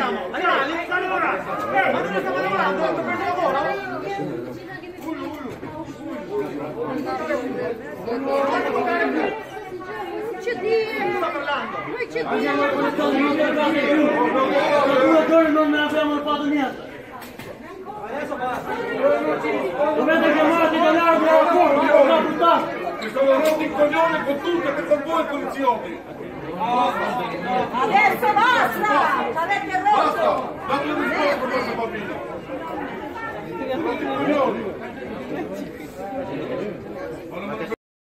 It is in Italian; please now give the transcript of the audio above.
E noi siamo? Animali? Sta lavorando! Eh, ma noi stiamo lavorando! Questo lavoro? C'è di... Sta parlando! Poi c'è Andiamo di... con i non non ne abbiamo fatto niente. Dovete chiamare da largo a fuoco, che non puttana. Mi sono rotto il coglione con tutte sono voi poliziotti! Adesso Yeah.